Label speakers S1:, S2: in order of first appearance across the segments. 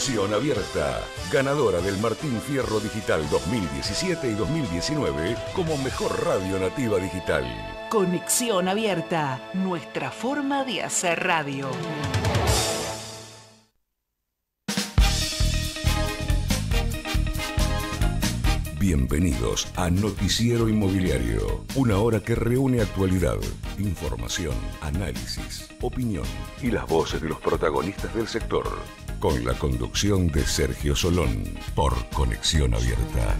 S1: Conexión Abierta, ganadora del Martín Fierro Digital 2017 y 2019 como mejor radio nativa digital.
S2: Conexión Abierta, nuestra forma de hacer radio.
S1: Bienvenidos a Noticiero Inmobiliario, una hora que reúne actualidad, información, análisis, opinión y las voces de los protagonistas del sector, con la conducción de Sergio Solón por Conexión Abierta.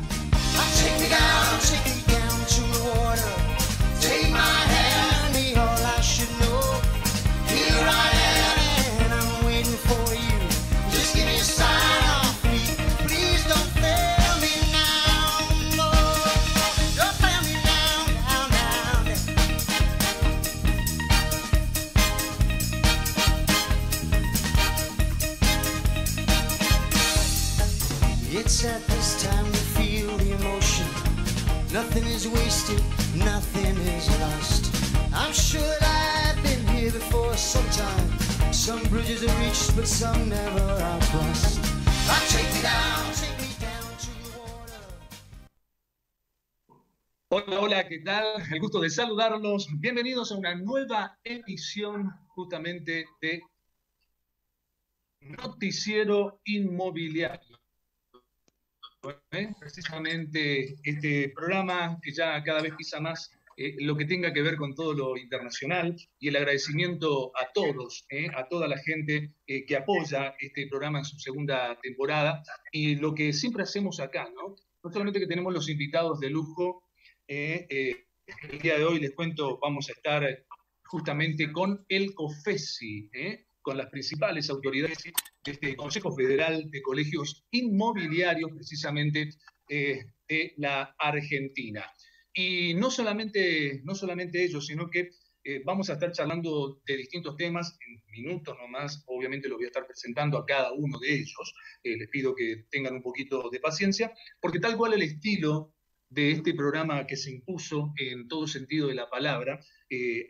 S3: Some bridges are reached, but some never are.
S4: Hola, hola, ¿qué tal? El gusto de saludarlos. Bienvenidos a una nueva edición justamente de Noticiero Inmobiliario. ¿eh? precisamente este programa que ya cada vez pisa más eh, lo que tenga que ver con todo lo internacional y el agradecimiento a todos, ¿eh? a toda la gente que apoya este programa en su segunda temporada y lo que siempre hacemos acá, ¿no? No solamente que tenemos los invitados de lujo, el día de hoy les cuento, vamos a estar justamente con el COFESI, con las principales autoridades de este Consejo Federal de Colegios Inmobiliarios, precisamente eh, de la Argentina. Y no solamente, no solamente ellos, sino que eh, vamos a estar charlando de distintos temas en minutos nomás. Obviamente lo voy a estar presentando a cada uno de ellos. Eh, les pido que tengan un poquito de paciencia, porque tal cual el estilo de este programa que se impuso en todo sentido de la palabra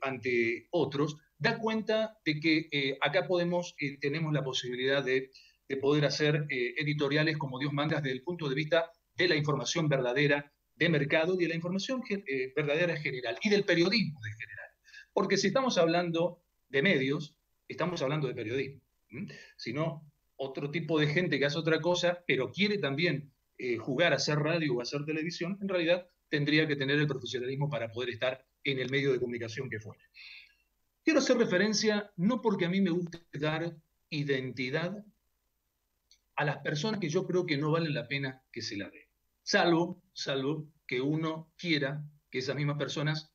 S4: ante otros, da cuenta de que eh, acá podemos, eh, tenemos la posibilidad de, poder hacer eh, editoriales como Dios manda desde el punto de vista de la información verdadera de mercado y de la información verdadera en general y del periodismo en general. Porque si estamos hablando de medios, estamos hablando de periodismo. Si no, otro tipo de gente que hace otra cosa, pero quiere también jugar a hacer radio o a hacer televisión, en realidad tendría que tener el profesionalismo para poder estar en el medio de comunicación que fuera. Quiero hacer referencia no porque a mí me guste dar identidad a las personas que yo creo que no valen la pena que se la dé. Salvo, salvo que uno quiera que esas mismas personas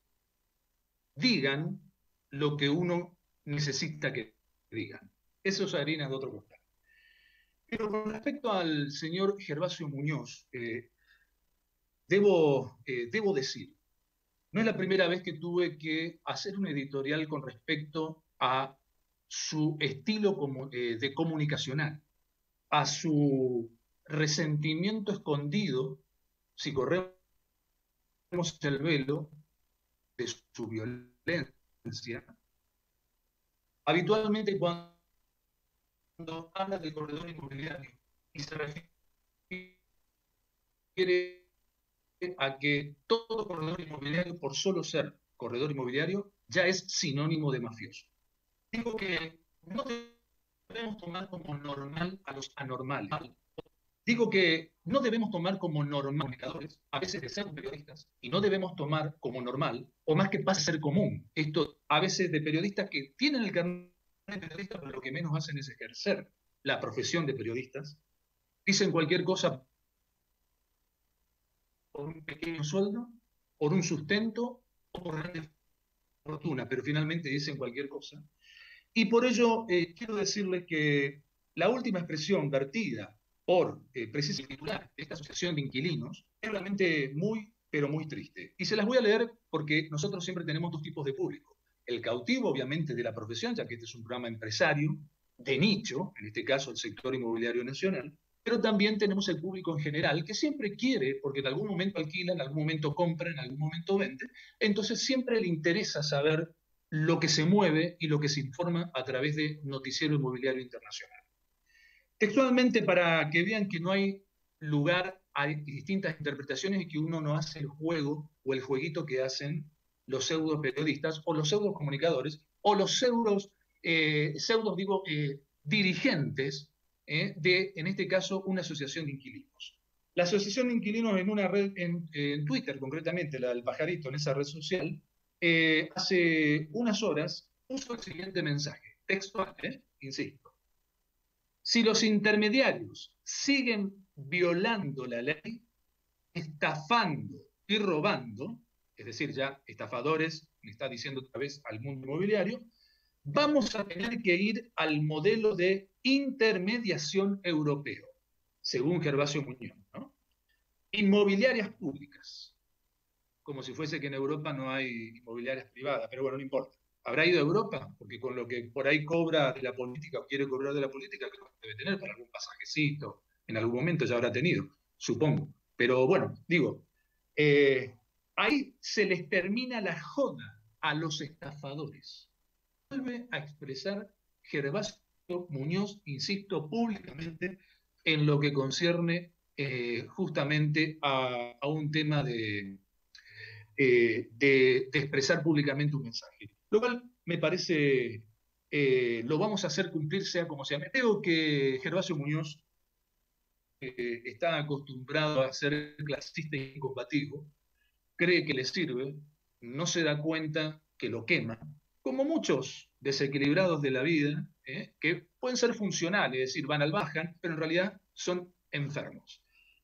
S4: digan lo que uno necesita que digan. Eso es harina de otro costal. Pero con respecto al señor Gervasio Muñoz, eh, debo, eh, debo decir no es la primera vez que tuve que hacer un editorial con respecto a su estilo eh, de comunicacional, a su resentimiento escondido, si corremos el velo de su violencia. Habitualmente cuando habla del corredor inmobiliario y se refiere a que todo corredor inmobiliario, por solo ser corredor inmobiliario, ya es sinónimo de mafioso. Digo que no debemos tomar como normal a los anormales. Digo que no debemos tomar como normal a veces de ser periodistas, y no debemos tomar como normal, o más que pasa a ser común, esto a veces de periodistas que tienen el carnet de periodista, pero lo que menos hacen es ejercer la profesión de periodistas, dicen cualquier cosa por un pequeño sueldo, por un sustento o por grande fortuna, pero finalmente dicen cualquier cosa. Y por ello eh, quiero decirles que la última expresión vertida por eh, precisamente titular de esta asociación de inquilinos es realmente muy, pero muy triste. Y se las voy a leer porque nosotros siempre tenemos dos tipos de público. El cautivo, obviamente, de la profesión, ya que este es un programa empresario, de nicho, en este caso el sector inmobiliario nacional, pero también tenemos el público en general que siempre quiere, porque en algún momento alquila, en algún momento compra, en algún momento vende, entonces siempre le interesa saber lo que se mueve y lo que se informa a través de Noticiero Inmobiliario Internacional. Textualmente para que vean que no hay lugar a distintas interpretaciones y que uno no hace el juego o el jueguito que hacen los pseudo periodistas o los pseudo comunicadores o los pseudos, eh, digo, eh, dirigentes eh, de, en este caso, una asociación de inquilinos. La asociación de inquilinos en una red, en, Twitter concretamente, la del pajarito, en esa red social, hace unas horas puso el siguiente mensaje, textual, insisto. Si los intermediarios siguen violando la ley, estafando y robando, es decir, ya estafadores, me está diciendo otra vez al mundo inmobiliario, vamos a tener que ir al modelo de intermediación europeo, según Gervasio Muñoz. Inmobiliarias públicas, como si fuese que en Europa no hay inmobiliarias privadas, pero bueno, no importa. ¿Habrá ido a Europa? Porque con lo que por ahí cobra de la política o quiere cobrar de la política, creo que debe tener para algún pasajecito, en algún momento ya habrá tenido, supongo. Pero bueno, digo, eh, ahí se les termina la joda a los estafadores. Vuelve a expresar Gervasio Muñoz, insisto públicamente, en lo que concierne eh, justamente a, un tema de, eh, de, expresar públicamente un mensaje. Lo cual me parece, eh, lo vamos a hacer cumplir sea como sea. Me tengo que Gervasio Muñoz está acostumbrado a ser clasista y incompatible cree que le sirve, no se da cuenta que lo quema, como muchos desequilibrados de la vida, ¿eh? que pueden ser funcionales, es decir, van al bajan, pero en realidad son enfermos.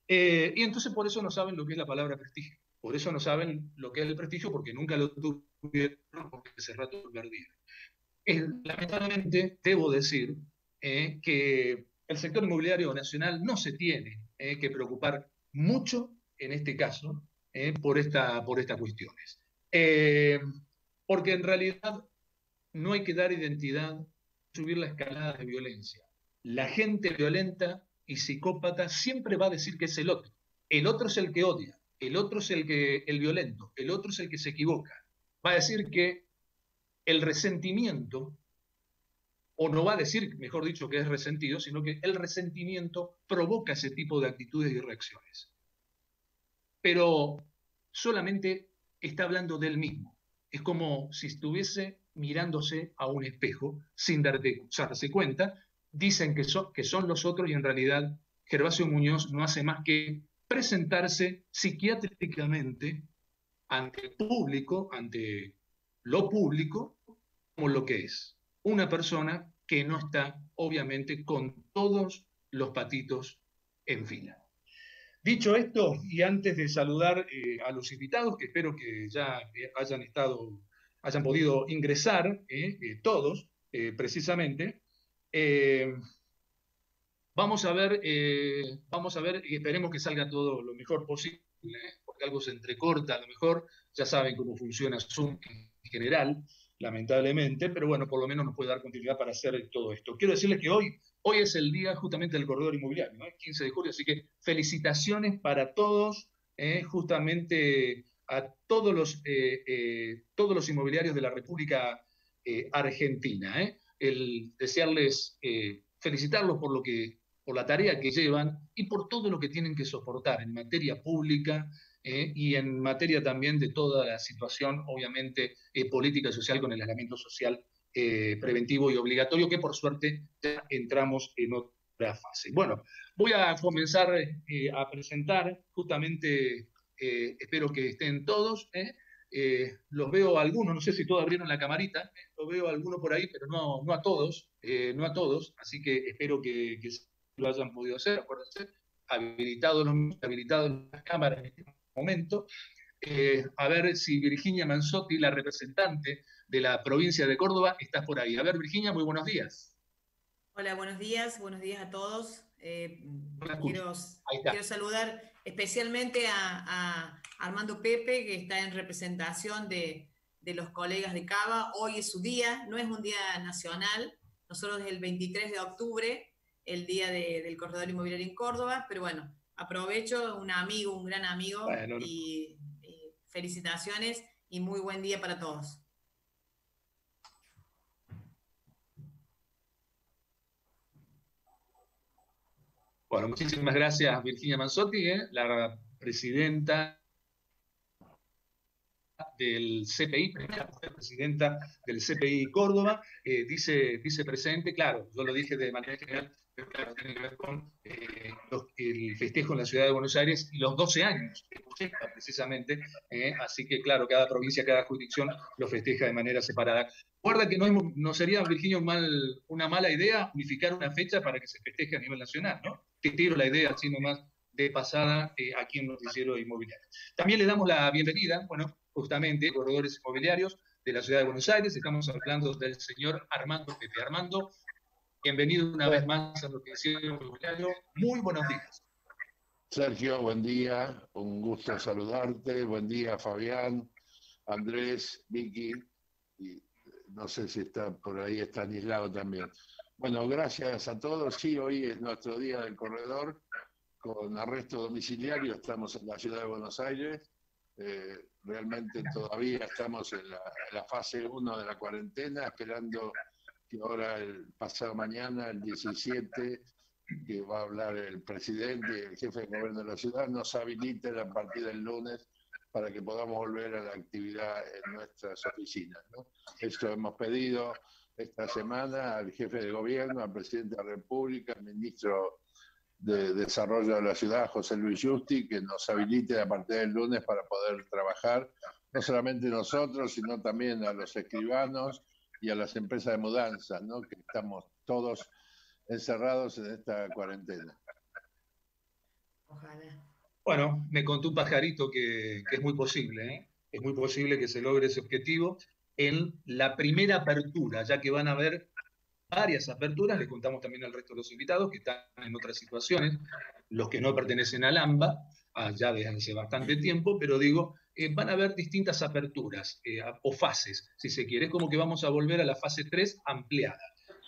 S4: Eh, y entonces por eso no saben lo que es la palabra prestigio. Por eso no saben lo que es el prestigio, porque nunca lo tuvieron, porque ese rato lo perdieron. lamentablemente, debo decir eh, que el sector inmobiliario nacional no se tiene que preocupar mucho en este caso eh, por, esta, por estas cuestiones. Eh, porque en realidad no hay que dar identidad, subir la escalada de violencia. La gente violenta y psicópata siempre va a decir que es el otro. El otro es el que odia, el otro es el que el violento, el otro es el que se equivoca. Va a decir que el resentimiento o no va a decir, mejor dicho, que es resentido, sino que el resentimiento provoca ese tipo de actitudes y reacciones pero solamente está hablando del mismo. Es como si estuviese mirándose a un espejo sin darse cuenta. Dicen que, que son los otros y en realidad Gervasio Muñoz no hace más que presentarse psiquiátricamente ante público, ante lo público, como lo que es. Una persona que no está, obviamente, con todos los patitos en fila. Dicho esto, y antes de saludar eh, a los invitados, que espero que ya eh, hayan estado, hayan podido ingresar, eh, todos, precisamente, vamos a ver, vamos a ver, y esperemos que salga todo lo mejor posible, algo se entrecorta, a lo mejor, ya saben cómo funciona Zoom en general, lamentablemente, pero bueno, por lo menos nos puede dar continuidad para hacer todo esto. Quiero decirles que hoy Hoy es el día justamente del corredor inmobiliario, ¿no? 15 de julio, así que felicitaciones para todos, ¿eh? justamente a todos los, eh, eh, todos los inmobiliarios de la República Argentina. El desearles, felicitarlos por, lo que, por la tarea que llevan y por todo lo que tienen que soportar en materia pública, y en materia también de toda la situación, obviamente, política y social con el aislamiento social eh, preventivo y obligatorio, que por suerte ya entramos en otra fase. Bueno, voy a comenzar eh, a presentar justamente, eh, espero que estén todos. los veo algunos, no sé si todos abrieron la camarita, los veo a algunos por ahí, pero no, no a todos, no a todos, así que espero que, lo hayan podido hacer, acuérdense, habilitados habilitados las cámaras en este momento. a ver si Virginia Manzotti, la representante de la provincia de Córdoba, estás por ahí. A ver, Virginia, muy buenos días.
S5: Hola, buenos días, buenos días a todos. Eh, quiero, saludar especialmente a, Armando Pepe, que está en representación de, los colegas de Cava. Hoy es su día, no es un día nacional, nosotros es el 23 de octubre, el día del corredor inmobiliario en Córdoba, pero bueno, aprovecho, un amigo, un gran amigo, y felicitaciones y muy buen día para todos.
S4: Bueno, muchísimas gracias Virginia Manzotti, la presidenta del CPI, primera presidenta del CPI Córdoba, eh, dice, dice presente, claro, yo lo dije de manera general, que ver con eh, el festejo en la ciudad de Buenos Aires y los 12 años que precisamente, eh, así que claro, cada provincia, cada jurisdicción lo festeja de manera separada. Guarda que no, sería, Virginio, mal, una mala idea unificar una fecha para que se festeje a nivel nacional, ¿no? Te tiro la idea así nomás de pasada aquí en Noticiero Inmobiliario. También le damos la bienvenida, bueno, justamente corredores inmobiliarios de la ciudad de Buenos Aires. Estamos hablando del señor Armando Pepe. Armando, bienvenido una vez más a Noticiero Inmobiliario. Muy buenos días.
S6: Sergio, buen día. Un gusto saludarte. Buen día, Fabián, Andrés, Vicky. Y no sé si está por ahí Estanislao también. Bueno, gracias a todos. Sí, hoy es nuestro día del corredor con arresto domiciliario. Estamos en la ciudad de Buenos Aires. Eh, realmente todavía estamos en la, fase 1 de la cuarentena, esperando que ahora, el pasado mañana, el 17, que va a hablar el presidente el jefe de gobierno de la ciudad, nos habiliten a partir del lunes para que podamos volver a la actividad en nuestras oficinas. Esto hemos pedido esta semana al jefe de gobierno, al presidente de la República, al ministro de Desarrollo de la Ciudad, José Luis Justi, que nos habilite a partir del lunes para poder trabajar, no solamente nosotros, sino también a los escribanos y a las empresas de mudanza, ¿no? que estamos todos encerrados en esta cuarentena.
S4: Ojalá. Bueno, me contó un pajarito que, es muy posible, ¿eh? es muy posible que se logre ese objetivo en la primera apertura, ya que van a haber varias aperturas, le contamos también al resto de los invitados que están en otras situaciones, los que no pertenecen al AMBA, ya desde hace bastante tiempo, pero digo, eh, van a haber distintas aperturas eh, o fases, si se quiere, es como que vamos a volver a la fase 3 ampliada,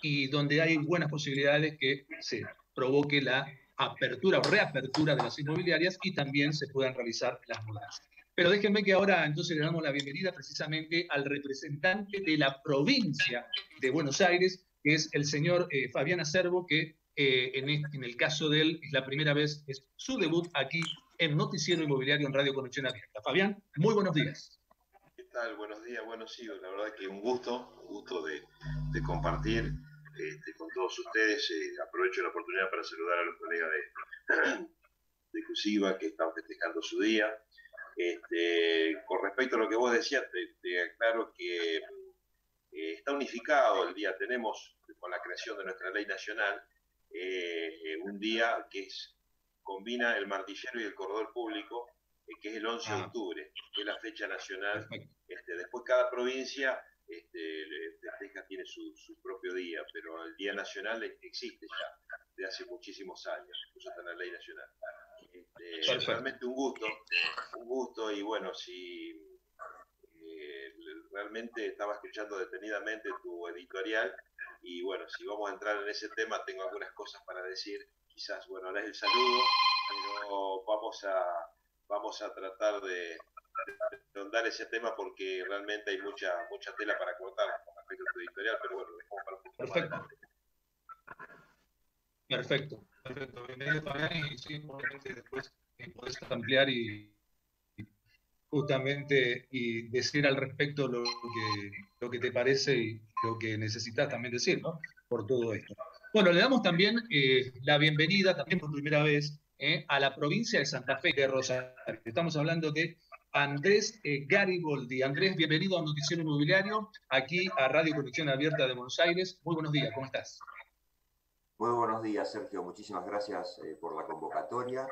S4: y donde hay buenas posibilidades que se provoque la apertura o reapertura de las inmobiliarias y también se puedan realizar las mudanzas. Pero déjenme que ahora entonces le damos la bienvenida precisamente al representante de la provincia de Buenos Aires, que es el señor eh, Fabián Acervo, que eh, en, el caso de él es la primera vez, es su debut aquí en Noticiero Inmobiliario en Radio Conexión Abierta. Fabián, muy buenos días.
S7: ¿Qué tal? Buenos días, bueno, sí, la verdad que un gusto, un gusto de, compartir este, con todos ustedes. Eh, aprovecho la oportunidad para saludar a los colegas de, de Cusiva que están festejando su día. Este, con respecto a lo que vos decías, te, aclaro que eh, está unificado el día, tenemos con la creación de nuestra ley nacional eh, un día que es, combina el martillero y el corredor público, eh, que es el 11 de ah. octubre, que es la fecha nacional. Este, después cada provincia este, tiene su, propio día, pero el Día Nacional existe ya de hace muchísimos años, incluso está en la ley nacional. Este, realmente un gusto, un gusto y bueno, si realmente estaba escuchando detenidamente tu editorial y bueno, si vamos a entrar en ese tema, tengo algunas cosas para decir. Quizás, bueno, ahora es el saludo, pero vamos a, vamos a tratar de, de ese tema porque realmente hay mucha mucha tela para cortar con respecto a tu editorial, pero bueno, dejamos para un poco
S4: Perfecto. más Perfecto, perfecto. Bienvenido y sí, después podés ampliar y, justamente y decir al respecto lo que, lo que te parece y lo que necesitas también decir, ¿no? Por todo esto. Bueno, le damos también eh, la bienvenida, también por primera vez, eh, a la provincia de Santa Fe de Rosario. Estamos hablando de Andrés eh, Gariboldi. Andrés, bienvenido a Noticiero Inmobiliario, aquí a Radio Conexión Abierta de Buenos Aires. Muy buenos días, ¿cómo estás?
S8: Muy buenos días, Sergio. Muchísimas gracias por la convocatoria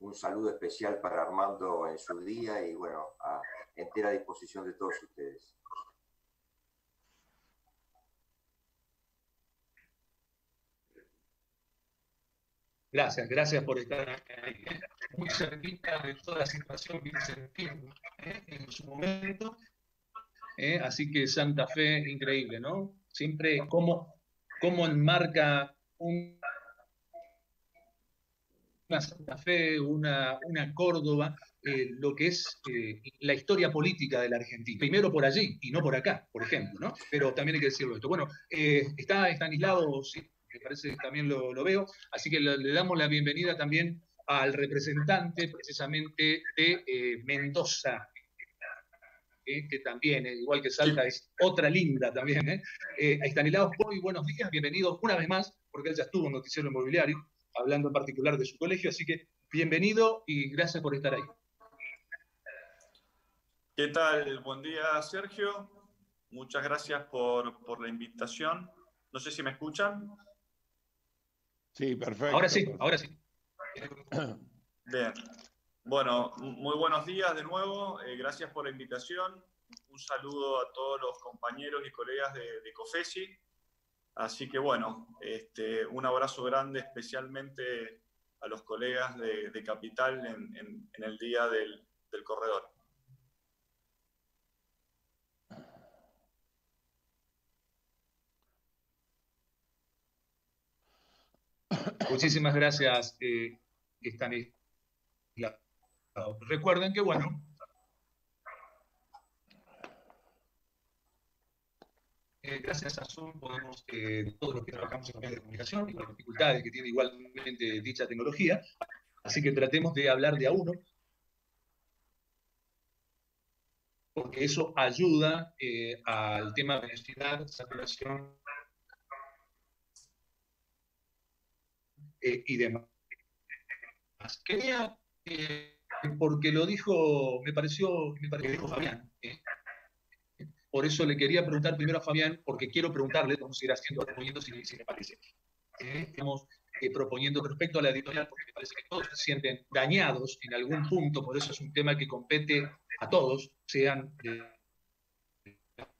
S8: un saludo especial para Armando en su día y bueno, a entera disposición de todos ustedes.
S4: Gracias, gracias por estar ahí, muy cerquita de toda la situación entiende ¿eh? en su momento. ¿eh? Así que Santa Fe, increíble, ¿no? Siempre cómo, cómo enmarca un una Santa Fe, una, una Córdoba, eh, lo que es eh, la historia política de la Argentina. Primero por allí y no por acá, por ejemplo, ¿no? Pero también hay que decirlo esto. Bueno, está Estanislao me parece que también lo, veo, así que le, damos la bienvenida también al representante precisamente de eh, Mendoza, que también, igual que Salta, es otra linda también. ¿eh? Eh, Estanislao, muy buenos días, bienvenido una vez más, porque él ya estuvo en Noticiero Inmobiliario, hablando en particular de su colegio, así que bienvenido y gracias por estar ahí.
S9: ¿Qué tal? Buen día, Sergio. Muchas gracias por, por la invitación. No sé si me escuchan.
S6: Sí, perfecto.
S4: Ahora sí, ahora sí.
S9: Bien. Bueno, muy buenos días de nuevo. Eh, gracias por la invitación. Un saludo a todos los compañeros y colegas de, COFESI. Así que bueno, este, un abrazo grande especialmente a los colegas de, Capital en, el día del, del corredor.
S4: Muchísimas gracias, eh, Recuerden que, bueno, eh, gracias a Zoom podemos, eh, todos los que trabajamos en medios de comunicación y las dificultades que tiene igualmente dicha tecnología, así que tratemos de hablar de a uno, porque eso ayuda al tema de velocidad, saturación y demás. Quería porque lo dijo, me pareció, me pareció Fabián. ¿eh? Por eso le quería preguntar primero a Fabián, porque quiero preguntarle, vamos a ir haciendo, respondiendo si, si me parece. ¿eh? Estamos eh, proponiendo respecto a la editorial, porque me parece que todos se sienten dañados en algún punto, por eso es un tema que compete a todos, sean de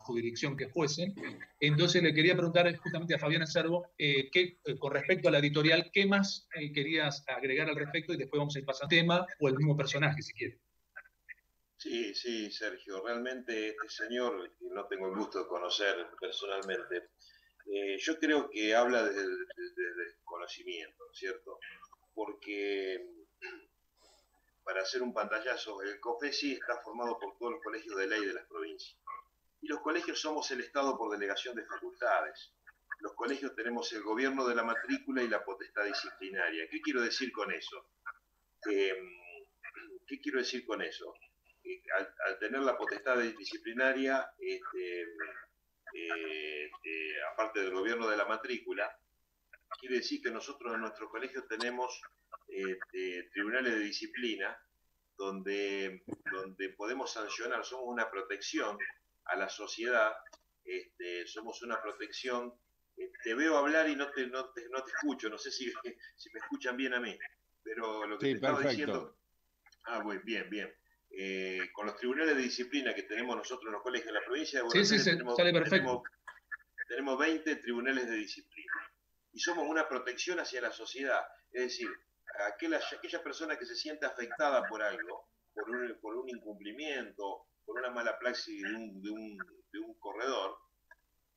S4: jurisdicción que fuesen. Entonces le quería preguntar justamente a Fabián Acervo, eh, eh, con respecto a la editorial, ¿qué más eh, querías agregar al respecto? Y después vamos a ir pasando tema o el mismo personaje, si quieres.
S7: Sí, sí, Sergio. Realmente este señor, que no tengo el gusto de conocer personalmente, yo creo que habla desde, el conocimiento, ¿cierto? Porque para hacer un pantallazo, el COFESI está formado por todos los colegios de ley de las provincias y los colegios somos el Estado por delegación de facultades. Los colegios tenemos el gobierno de la matrícula y la potestad disciplinaria. ¿Qué quiero decir con eso? Em, ¿Qué quiero decir con eso? al, tener la potestad disciplinaria, este, eh, aparte del gobierno de la matrícula, quiere decir que nosotros en nuestro colegio tenemos este, tribunales de disciplina donde, donde podemos sancionar, somos una protección a la sociedad, este, somos una protección. Eh, te veo hablar y no te, no te, escucho, no sé si, si, me escuchan bien a mí, pero lo que te estaba diciendo... Ah, muy bien, bien. Eh, con los tribunales de disciplina que tenemos nosotros en los colegios de la provincia de Buenos
S4: Aires, tenemos, sale perfecto.
S7: Tenemos, 20 tribunales de disciplina y somos una protección hacia la sociedad. Es decir, aquella, aquella persona que se siente afectada por algo, por un, por un incumplimiento por una mala praxis de un, de un, de un corredor,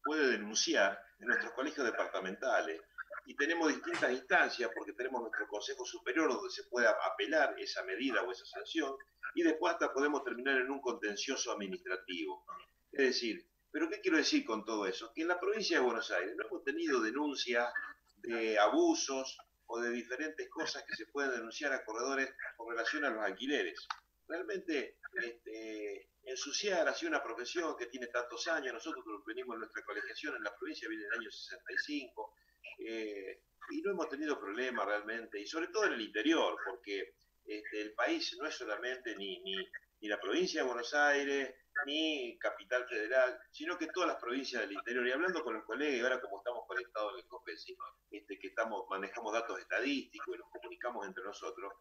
S7: puede denunciar en nuestros colegios departamentales. Y tenemos distintas instancias porque tenemos nuestro Consejo Superior donde se puede apelar esa medida o esa sanción y después hasta podemos terminar en un contencioso administrativo. Es decir, ¿pero qué quiero decir con todo eso? Que en la provincia de Buenos Aires no hemos tenido denuncias de abusos o de diferentes cosas que se pueden denunciar a corredores con relación a los alquileres. Realmente este, ensuciar así una profesión que tiene tantos años. Nosotros venimos en nuestra colegiación en la provincia, viene el año 65, eh, y no hemos tenido problemas realmente, y sobre todo en el interior, porque este, el país no es solamente ni, ni, ni, la provincia de Buenos Aires, ni Capital Federal, sino que todas las provincias del interior. Y hablando con los colegas, ahora como estamos conectados en el COPESI, este, que estamos, manejamos datos estadísticos y nos comunicamos entre nosotros,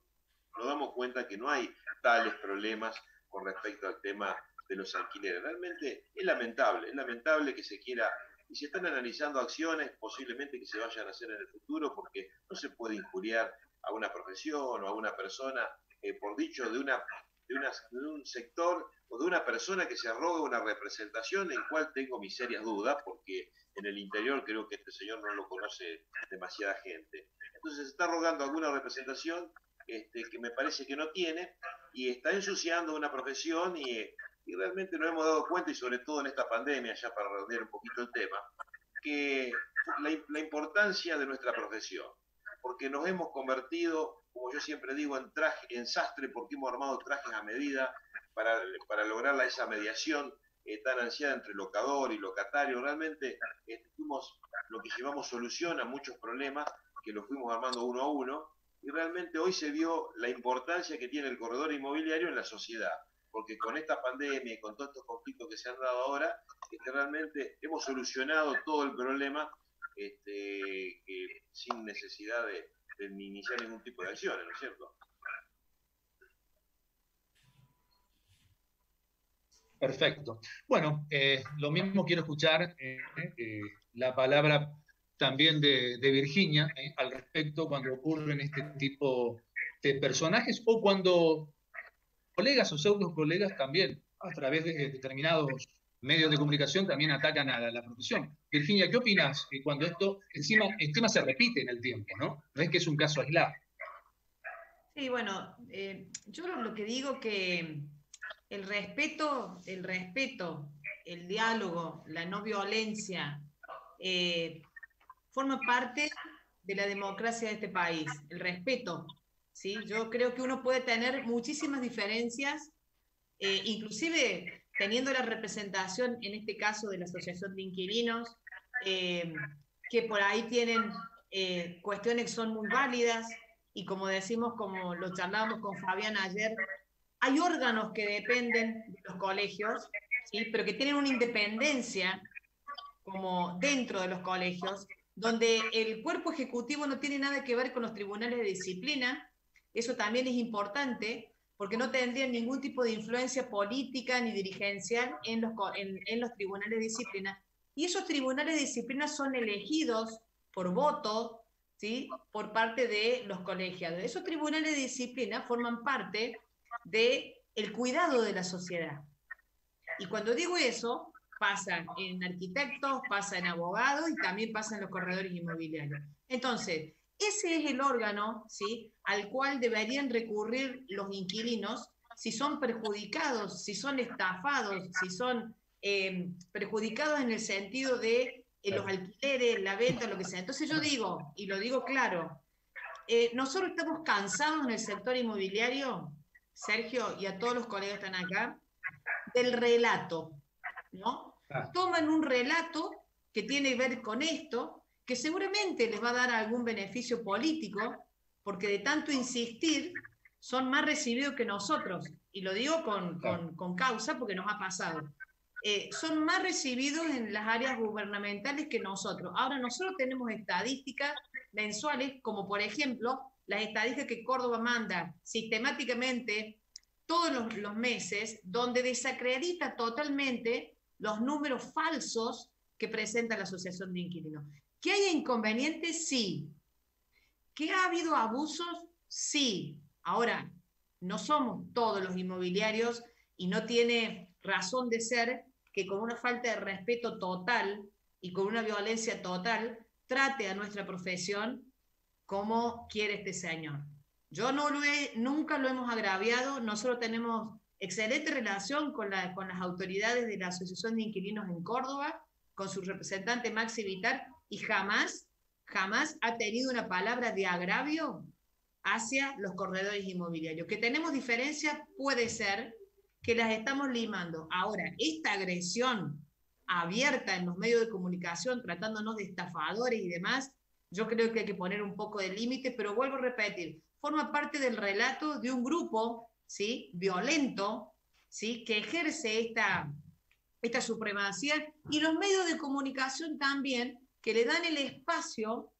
S7: nos damos cuenta que no hay tales problemas con respecto al tema de los alquileres. Realmente es lamentable, es lamentable que se quiera, y se están analizando acciones posiblemente que se vayan a hacer en el futuro, porque no se puede injuriar a una profesión o a una persona eh, por dicho de, una, de, de un sector o de una persona que se arroga una representación en cual tengo mis serias dudas, porque en el interior creo que este señor no lo conoce demasiada gente. Entonces se está rogando alguna representación este, que me parece que no tiene y está ensuciando una profesión y, realmente nos hemos dado cuenta, y sobre todo en esta pandemia, ya para redondear un poquito el tema, que, la, importancia de nuestra profesión, porque nos hemos convertido, como yo siempre digo, en, traje, en sastre, porque hemos armado trajes a medida para, para lograr esa mediación eh, tan ansiada entre locador y locatario. Realmente eh, lo que llevamos solución a muchos problemas que los fuimos armando uno a uno y realmente hoy se vio la importancia que tiene el corredor inmobiliario en la sociedad, porque con esta pandemia y con todos estos conflictos que se han dado ahora, este, realmente hemos solucionado todo el problema este, sin necesidad de, iniciar ningún tipo de acciones, ¿no es cierto?
S4: Perfecto. Bueno, eh, lo mismo quiero escuchar eh, eh, la palabra también de, Virginia eh, al respecto cuando ocurren este tipo de personajes o cuando colegas o pseudo colegas también a través de determinados medios de comunicación también atacan a la, profesión. Virginia, ¿qué opinas eh, cuando esto encima, encima se repite en el tiempo, ¿no? No es que es un caso aislado.
S5: Sí, bueno, eh, yo lo que digo que el respeto, el respeto, el diálogo, la no violencia, forma parte de la democracia de este país, el respeto. ¿sí? Yo creo que uno puede tener muchísimas diferencias, eh, inclusive teniendo la representación, en este caso, de la Asociación de Inquilinos, eh, que por ahí tienen eh, cuestiones que son muy válidas, y como decimos, como lo charlábamos con Fabián ayer, hay órganos que dependen de los colegios, ¿sí? pero que tienen una independencia como dentro de los colegios, donde el cuerpo ejecutivo no tiene nada que ver con los tribunales de disciplina. Eso también es importante porque no tendrían ningún tipo de influencia política ni dirigencial en los, en, los tribunales de disciplina. Y esos tribunales de disciplina son elegidos por voto, ¿sí? por parte de los colegiados. Esos tribunales de disciplina forman parte del el cuidado de la sociedad. Y cuando digo eso, pasa en arquitectos, pasa en abogados y también pasa en los corredores inmobiliarios. Entonces, ese es el órgano ¿sí? al cual deberían recurrir los inquilinos si son perjudicados, si son estafados, si son eh, perjudicados en el sentido de eh, los alquileres, la venta, lo que sea. Entonces yo digo, y lo digo claro, eh, nosotros estamos cansados en el sector inmobiliario, Sergio, y a todos los colegas que están acá, del relato, ¿no? Toman un relato que tiene que ver con esto, que seguramente les va a dar algún beneficio político, porque de tanto insistir son más recibidos que nosotros, y lo digo con, con, causa porque nos ha pasado. Eh, son más recibidos en las áreas gubernamentales que nosotros. Ahora nosotros tenemos estadísticas mensuales, como por ejemplo las estadísticas que Córdoba manda sistemáticamente todos los, los meses, donde desacredita totalmente los números falsos que presenta la Asociación de Inquilinos. ¿Que hay inconvenientes? Sí. ¿Que ha habido abusos? Sí. Ahora, no somos todos los inmobiliarios y no tiene razón de ser que con una falta de respeto total y con una violencia total trate a nuestra profesión como quiere este señor. Yo no lo he, nunca lo hemos agraviado, nosotros tenemos excelente relación con, con las autoridades de la Asociación de Inquilinos en Córdoba, con su representante Maxi Vitar, y jamás, jamás ha tenido una palabra de agravio hacia los corredores inmobiliarios. Que tenemos diferencias puede ser que las estamos limando. Ahora, esta agresión abierta en los medios de comunicación, tratándonos de estafadores y demás, yo creo que hay que poner un poco de límite, pero vuelvo a repetir, forma parte del relato de un grupo ¿sí? violento ¿sí? que ejerce esta, esta supremacía y los medios de comunicación también que le dan el espacio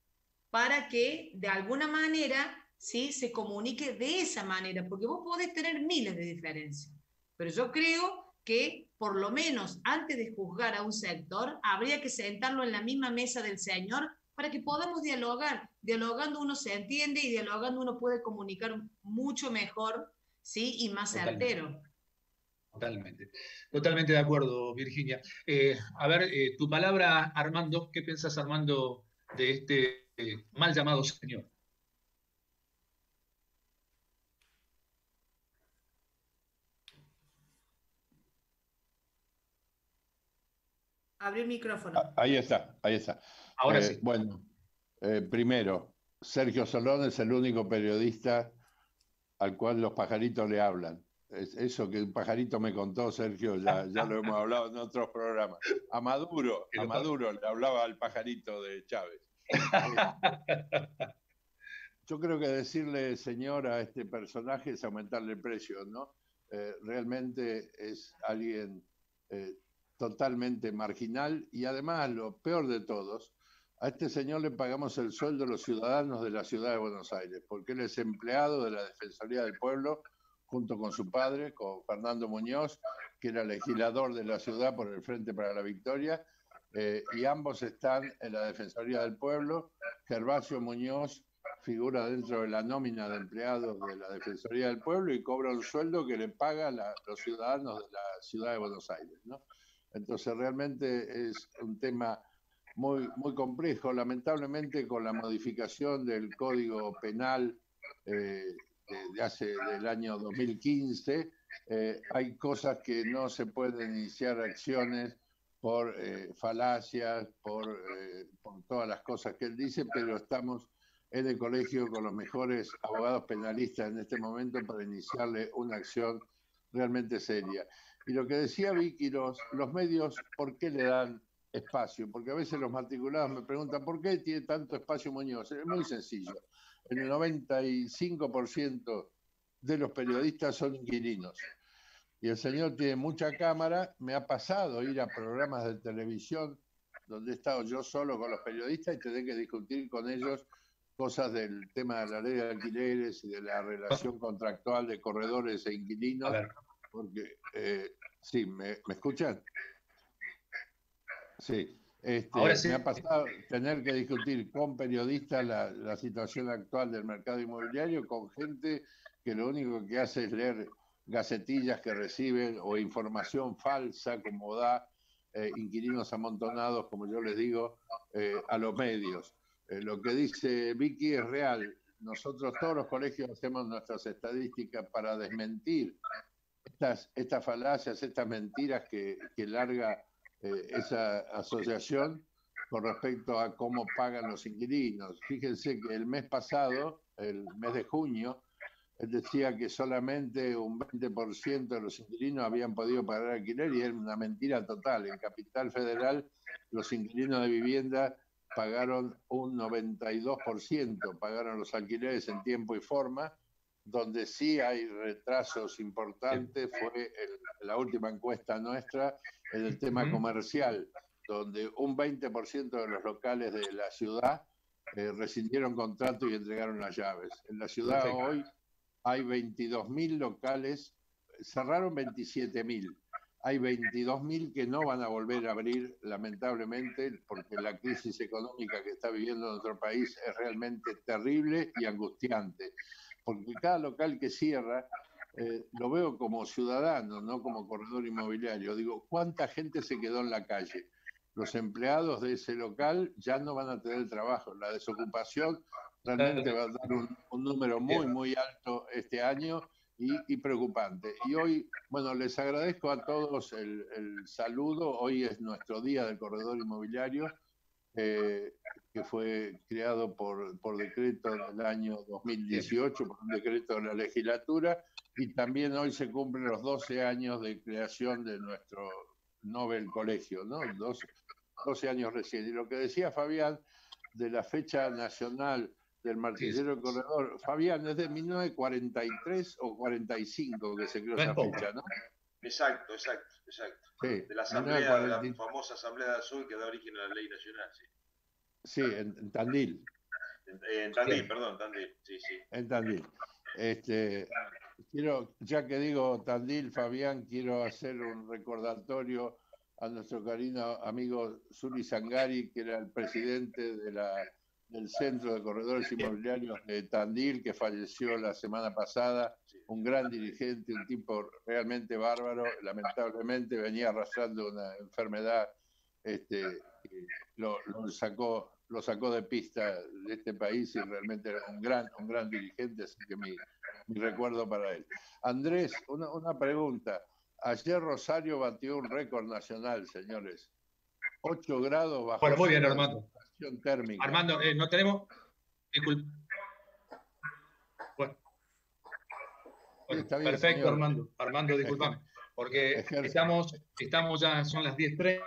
S5: para que de alguna manera ¿sí? se comunique de esa manera, porque vos podés tener miles de diferencias, pero yo creo que por lo menos antes de juzgar a un sector, habría que sentarlo en la misma mesa del Señor para que podamos dialogar. Dialogando uno se entiende y dialogando uno puede comunicar mucho mejor ¿sí? Y más certero.
S4: Totalmente, totalmente de acuerdo, Virginia. Eh, a ver, eh, tu palabra, Armando, ¿qué piensas, Armando, de este eh, mal llamado señor?
S5: Abre el micrófono. Ah,
S6: ahí está, ahí está.
S4: Ahora eh, sí.
S6: Bueno, eh, primero, Sergio Solón es el único periodista al cual los pajaritos le hablan. eso que un pajarito me contó, Sergio, ya, ya lo hemos hablado en otros programas. A Maduro, a Maduro le hablaba al pajarito de Chávez. Yo creo que decirle señor a este personaje es aumentarle el precio, ¿no? Eh, realmente es alguien eh, totalmente marginal y además lo peor de todos, a este señor le pagamos el sueldo a los ciudadanos de la ciudad de Buenos Aires, porque él es empleado de la Defensoría del Pueblo junto con su padre, con Fernando Muñoz, que era legislador de la ciudad por el Frente para la Victoria, eh, y ambos están en la Defensoría del Pueblo. Gervasio Muñoz figura dentro de la nómina de empleados de la Defensoría del Pueblo y cobra un sueldo que le paga a los ciudadanos de la ciudad de Buenos Aires. ¿no? Entonces realmente es un tema muy, muy complejo. Lamentablemente con la modificación del Código Penal eh, de, hace del año 2015, eh, hay cosas que no se pueden iniciar acciones por eh, falacias, por, por todas las cosas que él dice, pero estamos en el colegio con los mejores abogados penalistas en este momento para iniciarle una acción realmente seria. Y lo que decía Vicky, los, los medios, ¿por qué le dan espacio? Porque a veces los matriculados me preguntan, ¿por qué tiene tanto espacio Muñoz? Es muy sencillo. El 95% de los periodistas son inquilinos. Y el señor tiene mucha cámara, me ha pasado ir a programas de televisión donde he estado yo solo con los periodistas y tener que discutir con ellos cosas del tema de la ley de alquileres y de la relación contractual de corredores e inquilinos. Porque, eh, sí, ¿me, escuchan? Sí. Este, Me ha pasado tener que discutir con periodistas la, la, situación actual del mercado inmobiliario, con gente que lo único que hace es leer gacetillas que reciben o información falsa, como da eh, inquilinos amontonados, como yo les digo, eh, a los medios. Eh, lo que dice Vicky es real. Nosotros todos los colegios hacemos nuestras estadísticas para desmentir estas, estas falacias, estas mentiras que, larga eh, esa asociación con respecto a cómo pagan los inquilinos. Fíjense que el mes pasado, el mes de junio, él decía que solamente un 20% de los inquilinos habían podido pagar alquiler y era una mentira total. En Capital Federal, los inquilinos de vivienda pagaron un 92%, pagaron los alquileres en tiempo y forma, donde sí hay retrasos importantes fue la última encuesta nuestra en el tema comercial, donde un 20% de los locales de la ciudad eh, rescindieron contrato y entregaron las llaves. En la ciudad hoy hay 22.000 locales, cerraron 27.000 hay 22.000 que no van a volver a abrir, lamentablemente, porque la crisis económica que está viviendo nuestro país es realmente terrible y angustiante. Porque cada local que cierra, eh, lo veo como ciudadano, no como corredor inmobiliario. Digo, ¿cuánta gente se quedó en la calle? Los empleados de ese local ya no van a tener trabajo. La desocupación realmente va a dar un, un número muy, muy alto este año y, preocupante. Y hoy, bueno, les agradezco a todos el, saludo. Hoy es nuestro día del corredor inmobiliario, eh, que fue creado por, por decreto del año 2018, por un decreto de la legislatura, y también hoy se cumplen los 12 años de creación de nuestro Nobel Colegio, ¿no? 12, 12 años recién. Y lo que decía Fabián de la fecha nacional del martillero corredor. Fabián, es de 1943 o 45 que se creó esa fecha, ¿no?
S7: Exacto, exacto, exacto. de la asamblea, de la famosa Asamblea del Sur que da origen a la ley nacional, sí.
S6: Sí, en, Tandil.
S7: En, Tandil, perdón, Tandil, sí, sí.
S6: En Tandil. Este, quiero, ya que digo Tandil, Fabián, quiero hacer un recordatorio a nuestro cariño amigo Zuli Sangari, que era el presidente de la del Centro de Corredores Inmobiliarios de Tandil, que falleció la semana pasada, un gran dirigente, un tipo realmente bárbaro, lamentablemente venía arrastrando una enfermedad, este, lo, sacó lo sacó de pista de este país y realmente era un gran, un gran dirigente, así que mi, recuerdo para él. Andrés, una, una pregunta. Ayer Rosario batió un récord nacional, señores. 8 grados bajo.
S4: Bueno, muy bien, Armando
S6: térmica.
S4: Armando, eh, no tenemos. Perfecto, Armando. Armando, disculpame. Porque estamos, estamos ya, son las 10.30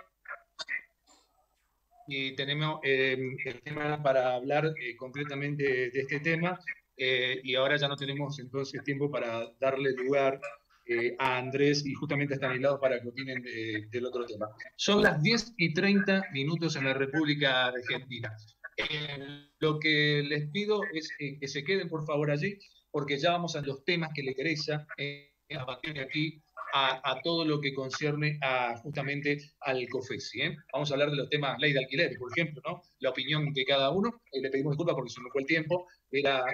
S4: y tenemos eh, el tema para hablar eh, concretamente de este tema y ahora ya no tenemos entonces tiempo para darle lugar eh, a Andrés y justamente a lado para que opinen del otro tema. Son las 10 y 30 minutos en la República Argentina. Eh, lo que les pido es eh, que se queden por favor allí, porque ya vamos a los temas que le interesa a partir de aquí a, todo lo que concierne a, justamente al COFESI. Vamos a hablar de los temas ley de alquiler, por ejemplo, ¿no? la opinión de cada uno. le pedimos disculpas porque se nos fue el tiempo. Era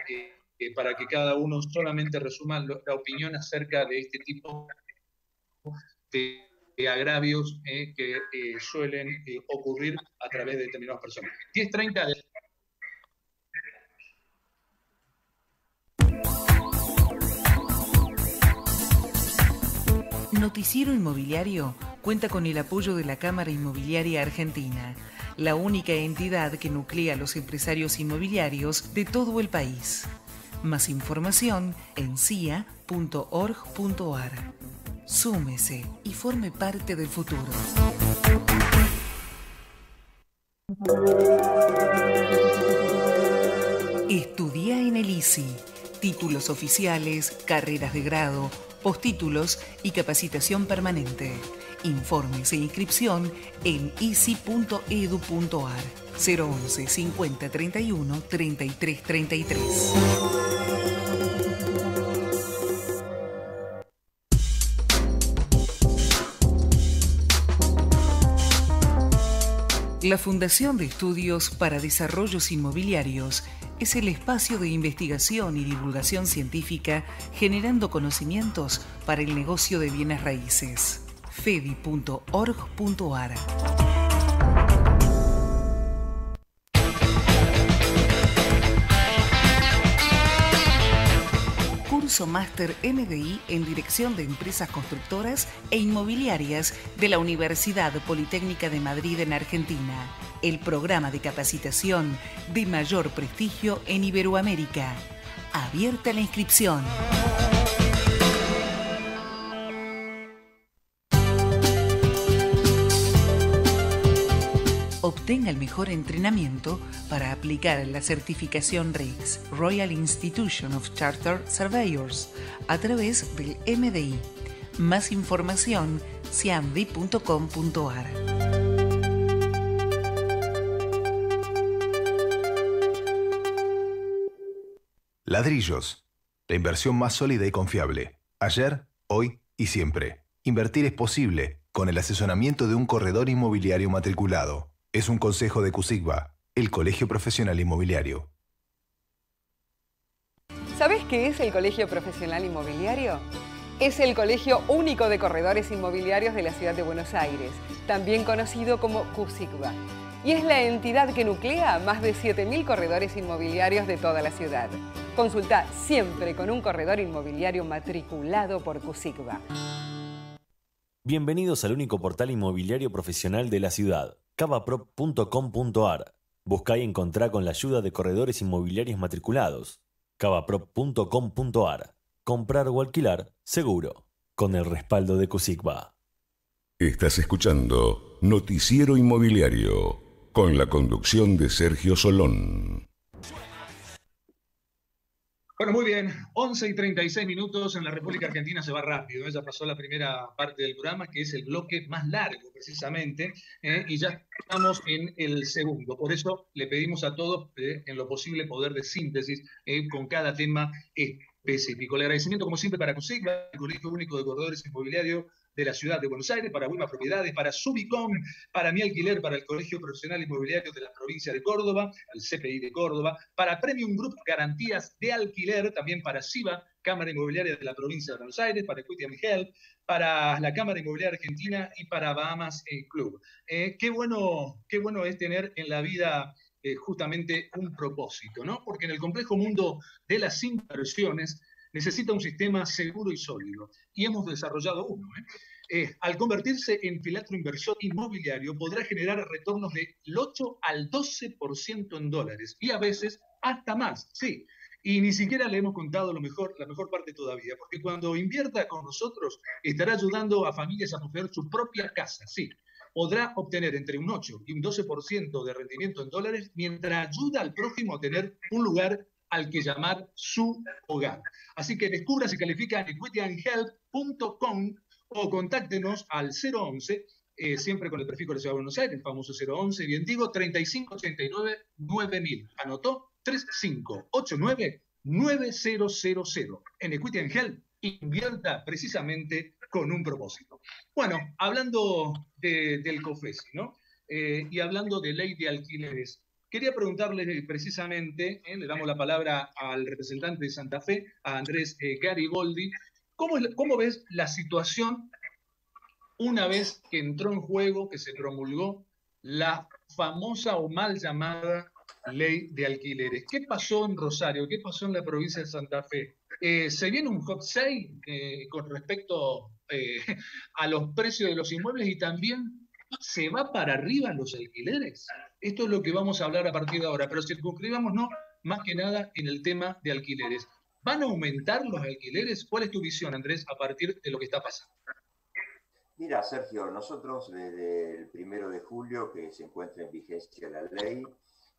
S4: para que cada uno solamente resuma la opinión acerca de este tipo de, agravios eh, que eh, suelen eh, ocurrir a través de determinadas personas. 10.30 de...
S2: Noticiero Inmobiliario cuenta con el apoyo de la Cámara Inmobiliaria Argentina, la única entidad que nuclea a los empresarios inmobiliarios de todo el país. Más información en cia.org.ar. Súmese y forme parte del futuro. Estudia en el ICI. Títulos oficiales, carreras de grado, postítulos y capacitación permanente. Informes e inscripción en isi.edu.ar 011 50 31 33 33. La Fundación de Estudios para Desarrollos Inmobiliarios es el espacio de investigación y divulgación científica generando conocimientos para el negocio de bienes raíces. fedi.org.ar Máster MDI en Dirección de Empresas Constructoras e Inmobiliarias de la Universidad Politécnica de Madrid en Argentina. El programa de capacitación de mayor prestigio en Iberoamérica. Abierta la inscripción. Obtenga el mejor entrenamiento para aplicar la certificación RICS, Royal Institution of Chartered Surveyors, a través del MDI. Más información, ciamdi.com.ar.
S10: Ladrillos, la inversión más sólida y confiable. Ayer, hoy y siempre. Invertir es posible con el asesoramiento de un corredor inmobiliario matriculado. Es un consejo de CUSIGBA, el Colegio Profesional Inmobiliario.
S11: ¿Sabes qué es el Colegio Profesional Inmobiliario? Es el colegio único de corredores inmobiliarios de la ciudad de Buenos Aires, también conocido como CUSIGBA. Y es la entidad que nuclea a más de 7.000 corredores inmobiliarios de toda la ciudad. Consulta siempre con un corredor inmobiliario matriculado por CUSIGBA.
S12: Bienvenidos al único portal inmobiliario profesional de la ciudad cavaprop.com.ar. Busca y encontrá con la ayuda de corredores inmobiliarios matriculados. cavaprop.com.ar. Comprar o alquilar seguro, con el respaldo de Cusigba.
S1: Estás escuchando Noticiero Inmobiliario con la conducción de Sergio Solón.
S4: Bueno, muy bien, 11 y 36 minutos en la República Argentina se va rápido. ¿eh? Ya pasó la primera parte del programa, que es el bloque más largo precisamente, ¿eh? y ya estamos en el segundo. Por eso le pedimos a todos, ¿eh? en lo posible, poder de síntesis con cada tema específico. El agradecimiento, como siempre, para CUSIGBA, el Colegio Único de Corredores Inmobiliarios de la ciudad de Buenos Aires, para Wilma Propiedades, para Subicom, para Mi Alquiler, para el Colegio Profesional Inmobiliario de la provincia de Córdoba, el CPI de Córdoba, para Premium Group Garantías de Alquiler, también para SIVA, Cámara Inmobiliaria de la provincia de Buenos Aires, para Equity Health, para la Cámara Inmobiliaria Argentina y para Bahamas Club. Eh, qué, bueno, qué bueno es tener en la vida eh, justamente un propósito, ¿no? Porque en el complejo mundo de las inversiones necesita un sistema seguro y sólido. Y hemos desarrollado uno. ¿eh? eh, al convertirse en filastro inversor inmobiliario, podrá generar retornos del 8 al 12% en dólares y a veces hasta más, sí. Y ni siquiera le hemos contado lo mejor, la mejor parte todavía, porque cuando invierta con nosotros estará ayudando a familias a construir su propia casa, sí. Podrá obtener entre un 8 y un 12% de rendimiento en dólares mientras ayuda al prójimo a tener un lugar al que llamar su hogar. Así que descubra si califica en equityandhelp.com o contáctenos al 011, eh, siempre con el prefijo de la Ciudad de Buenos Aires, el famoso 011, bien digo, 3589-9000. ¿Anotó? 3589-9000. En Equity and Help invierta precisamente con un propósito. Bueno, hablando del COFESI, ¿no? Eh, y hablando de ley de alquileres, quería preguntarle precisamente, eh, le damos la palabra al representante de Santa Fe, a Andrés eh, ¿cómo, ¿cómo ves la situación una vez que entró en juego, que se promulgó la famosa o mal llamada ley de alquileres. ¿Qué pasó en Rosario? ¿Qué pasó en la provincia de Santa Fe? Eh, ¿Se viene un hot sale eh, con respecto eh, a los precios de los inmuebles y también se va para arriba los alquileres? Esto es lo que vamos a hablar a partir de ahora, pero no más que nada en el tema de alquileres. ¿Van a aumentar los alquileres? ¿Cuál es tu visión, Andrés, a partir de lo que está pasando?
S8: Mira, Sergio, nosotros desde el primero de julio que se encuentra en vigencia la ley,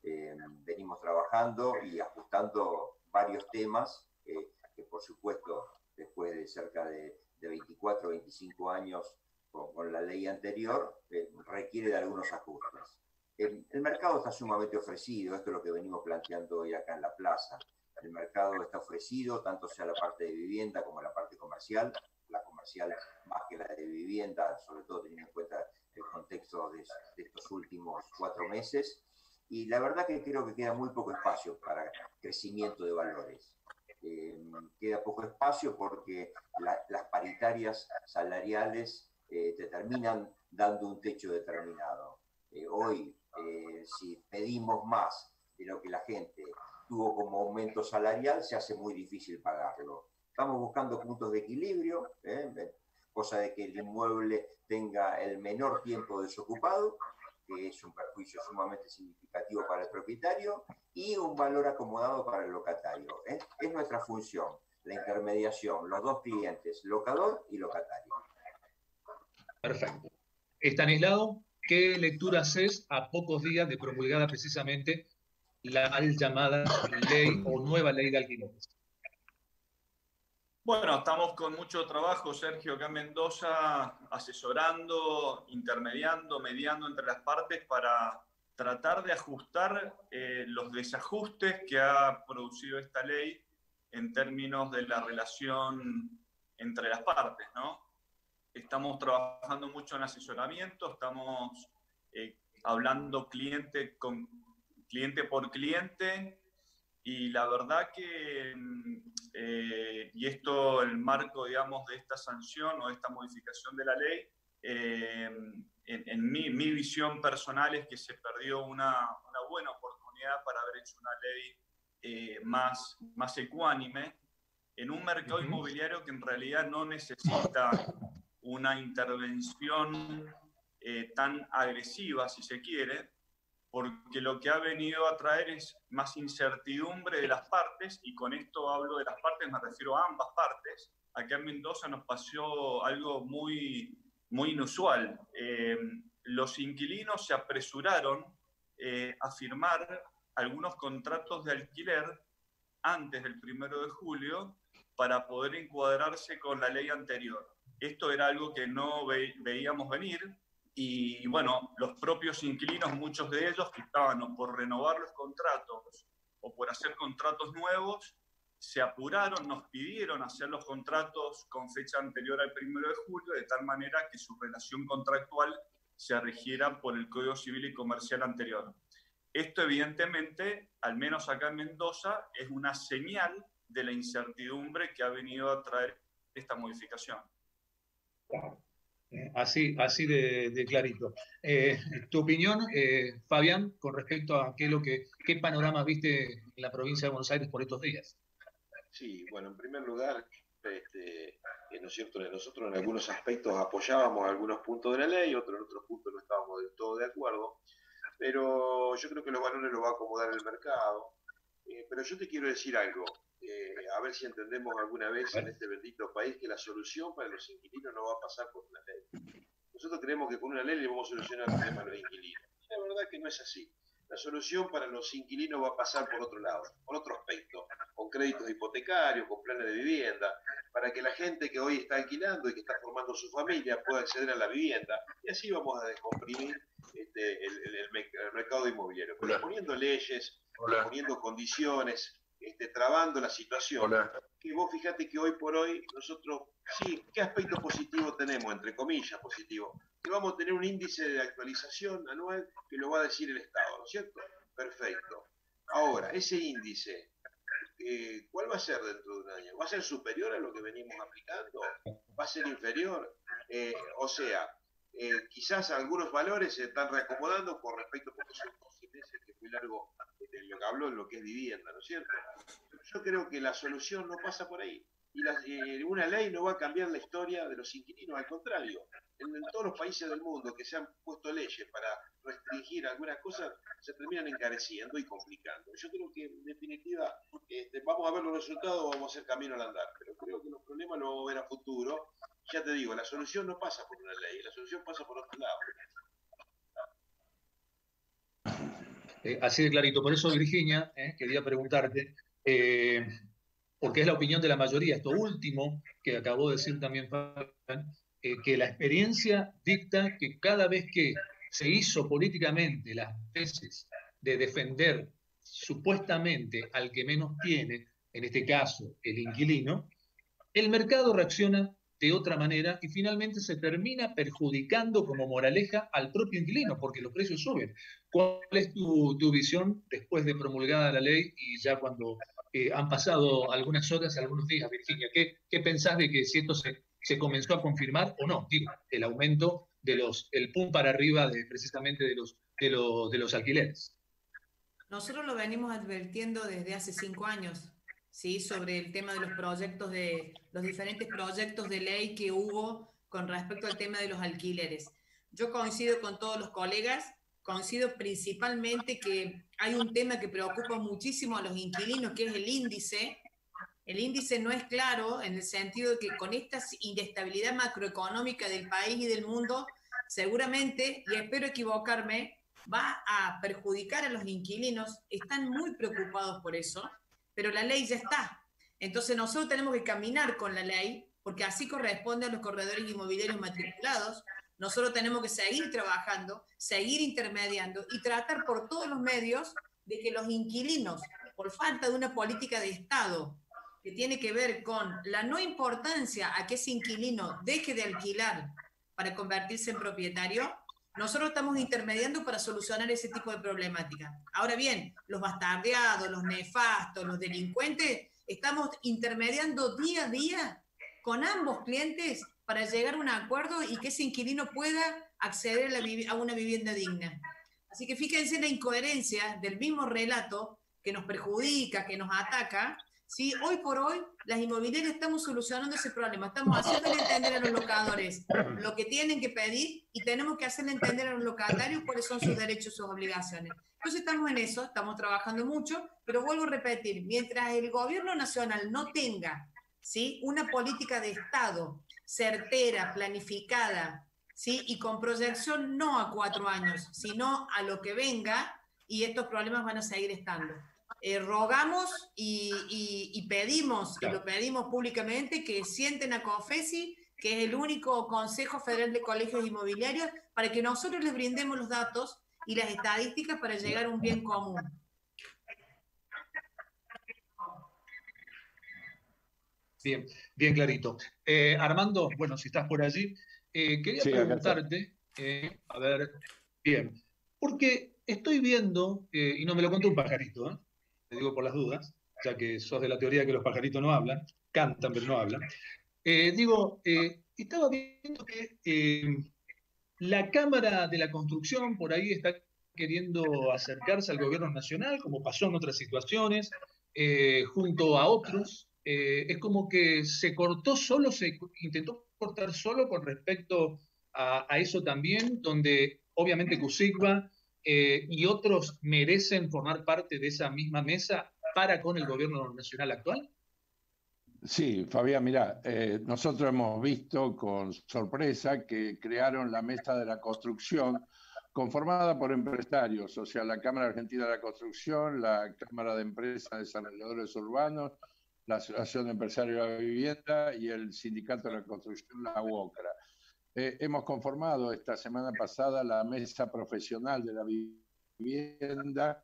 S8: eh, venimos trabajando y ajustando varios temas que por supuesto después de cerca de, 24 o 25 años con, la ley anterior eh, requiere de algunos ajustes. El, el, mercado está sumamente ofrecido, esto es lo que venimos planteando hoy acá en la plaza. El mercado está ofrecido, tanto sea la parte de vivienda como la parte comercial, la comercial más que la de vivienda, sobre todo teniendo en cuenta el contexto de, de estos últimos cuatro meses y la verdad que creo que queda muy poco espacio para crecimiento de valores. Eh, queda poco espacio porque las paritarias salariales eh, te terminan dando un techo determinado. Eh, hoy, si pedimos más de lo que la gente tuvo como aumento salarial, se hace muy difícil pagarlo. Estamos buscando puntos de equilibrio, cosa de que el inmueble tenga el menor tiempo desocupado que es un perjuicio sumamente significativo para el propietario, y un valor acomodado para el locatario. ¿eh? Es nuestra función, la intermediación, los dos clientes, locador y locatario.
S4: Perfecto. Estanislao, ¿qué lectura haces a pocos días de promulgada precisamente la mal llamada ley o nueva ley de alquileres?
S9: Bueno, estamos con mucho trabajo, Sergio, acá en Mendoza, asesorando, intermediando, mediando entre las partes para tratar de ajustar eh, los desajustes que ha producido esta ley en términos de la relación entre las partes, ¿no? Estamos trabajando mucho en asesoramiento, estamos eh, hablando cliente, con, cliente por cliente, y la verdad que, mm, eh, y esto el marco, digamos, de esta sanción o de esta modificación de la ley, eh, en, mi, mi, visión personal es que se perdió una, una buena oportunidad para haber hecho una ley eh, más, más ecuánime en un mercado inmobiliario que en realidad no necesita una intervención tan agresiva, si se quiere, porque lo que ha venido a traer es más incertidumbre de las partes, y con esto hablo de las partes, me refiero a ambas partes. Acá en Mendoza nos pasó algo muy, muy inusual. Eh, los inquilinos se apresuraron eh, a firmar algunos contratos de alquiler antes del primero de julio para poder encuadrarse con la ley anterior. Esto era algo que no veíamos venir, y bueno, los propios inquilinos, muchos de ellos que estaban por renovar los contratos o por hacer contratos nuevos, se apuraron, nos pidieron hacer los contratos con fecha anterior al 1 de julio, de tal manera que su relación contractual se rigiera por el Código Civil y Comercial anterior. Esto evidentemente, al menos acá en Mendoza, es una señal de la incertidumbre que ha venido a traer esta modificación.
S4: Eh, así, así de, clarito. Eh, ¿Tu opinión, eh, Fabián, con respecto a qué, lo que, qué panorama viste en la provincia de Buenos Aires por estos días?
S7: Sí, bueno, en primer lugar, este, ¿no es cierto? Nosotros en algunos aspectos apoyábamos algunos puntos de la ley, otros en otros puntos no estábamos del todo de acuerdo, pero yo creo que los valores los va a acomodar el mercado. Eh, pero yo te quiero decir algo, eh, a ver si entendemos alguna vez en este bendito país que la solución para los inquilinos no va a pasar por una ley. Nosotros creemos que con una ley le vamos a solucionar el problema a los inquilinos. la verdad que no es así. La solución para los inquilinos va a pasar por otro lado, por otro aspecto, con créditos hipotecarios, con planes de vivienda, para que la gente que hoy está alquilando y que está formando su familia pueda acceder a la vivienda. Y así vamos a descomprimir este, el, mercado inmobiliario, poniendo leyes, poniendo condiciones, este, trabando la situación. Que vos fíjate que hoy por hoy nosotros, sí, ¿qué aspecto positivo tenemos? Entre comillas, positivo. Que vamos a tener un índice de actualización anual que lo va a decir el Estado, ¿no es cierto? Perfecto. Ahora, ese índice, eh, ¿cuál va a ser dentro de un año? ¿Va a ser superior a lo que venimos aplicando? ¿Va a ser inferior? Eh, o sea, eh, quizás algunos valores se están reacomodando con respecto, porque son 12 meses, que es largo lo que habló en lo que es vivienda, ¿no es cierto? Yo creo que la solución no pasa por ahí. Y eh, una ley no va a cambiar la historia de los inquilinos, al contrario. En, todos los países del mundo que se han puesto leyes para restringir algunas cosas, se terminan encareciendo y complicando. Yo creo que, en definitiva, este, vamos a ver los resultados, vamos a hacer camino al andar. Pero creo que los problemas los vamos a ver a futuro. Ya te digo, la solución no pasa por una ley, la solución pasa por otro lado.
S4: Eh, así de clarito. Por eso, Virginia, eh, quería preguntarte, eh, porque es la opinión de la mayoría, esto último que acabó de decir también Fabián, que la experiencia dicta que cada vez que se hizo políticamente las veces de defender supuestamente al que menos tiene, en este caso el inquilino, el mercado reacciona de otra manera y finalmente se termina perjudicando como moraleja al propio inquilino porque los precios suben. ¿Cuál es tu, visión después de promulgada la ley y ya cuando eh, han pasado algunas horas, algunos días, Virginia? ¿Qué, qué pensás de que si esto se, se, comenzó a confirmar o no? Digo, el aumento de los, el pum para arriba de, precisamente de los, de, los, de los alquileres.
S5: Nosotros lo venimos advirtiendo desde hace cinco años. ¿Sí? sobre el tema de los proyectos de los diferentes proyectos de ley que hubo con respecto al tema de los alquileres. Yo coincido con todos los colegas, coincido principalmente que hay un tema que preocupa muchísimo a los inquilinos, que es el índice. El índice no es claro en el sentido de que con esta inestabilidad macroeconómica del país y del mundo, seguramente, y espero equivocarme, va a perjudicar a los inquilinos. Están muy preocupados por eso pero la ley ya está. Entonces nosotros tenemos que caminar con la ley, porque así corresponde a los corredores inmobiliarios matriculados. Nosotros tenemos que seguir trabajando, seguir intermediando y tratar por todos los medios de que los inquilinos, por falta de una política de Estado que tiene que ver con la no importancia a que ese inquilino deje de alquilar para convertirse en propietario, nosotros estamos intermediando para solucionar ese tipo de problemática. Ahora bien, los bastardeados, los nefastos, los delincuentes, estamos intermediando día a día con ambos clientes para llegar a un acuerdo y que ese inquilino pueda acceder a, una vivienda digna. Así que fíjense la incoherencia del mismo relato que nos perjudica, que nos ataca, ¿sí? Hoy por hoy, las inmobiliarias estamos solucionando ese problema, estamos haciéndole entender a los locadores lo que tienen que pedir y tenemos que hacerle entender a los locatarios cuáles son sus derechos sus obligaciones. Entonces estamos en eso, estamos trabajando mucho, pero vuelvo a repetir, mientras el gobierno nacional no tenga ¿sí? una política de Estado certera, planificada, ¿sí? y con proyección no a cuatro años, sino a lo que venga, y estos problemas van a seguir estando. Eh, rogamos y, pedimos, y lo pedimos públicamente, que sienten a COFESI, que es el único Consejo Federal de Colegios Inmobiliarios, para que nosotros les brindemos los datos y las estadísticas para llegar a un bien común.
S4: Bien, bien clarito. Eh, Armando, bueno, si estás por allí, eh, quería preguntarte, a ver, bien, porque estoy viendo, y no me lo contó un pajarito, ¿eh? Digo por las dudas, ya que sos de la teoría que los pajaritos no hablan, cantan pero no hablan. Eh, digo, eh, estaba viendo que eh, la Cámara de la Construcción por ahí está queriendo acercarse al gobierno nacional, como pasó en otras situaciones, junto a otros, es como que se cortó solo, se intentó cortar solo con respecto a, eso también, donde obviamente Cusigba y otros merecen formar parte de esa misma mesa para con el gobierno nacional actual?
S6: Sí, Fabián, mira, eh, nosotros hemos visto con sorpresa que crearon la mesa de la construcción conformada por empresarios, o sea, la Cámara Argentina de la Construcción, la Cámara de Empresas Desarrolladores Urbanos, la Asociación de Empresarios de la Vivienda y el Sindicato de la Construcción, la UOCRA. Eh, hemos conformado esta semana pasada la mesa profesional de la vivienda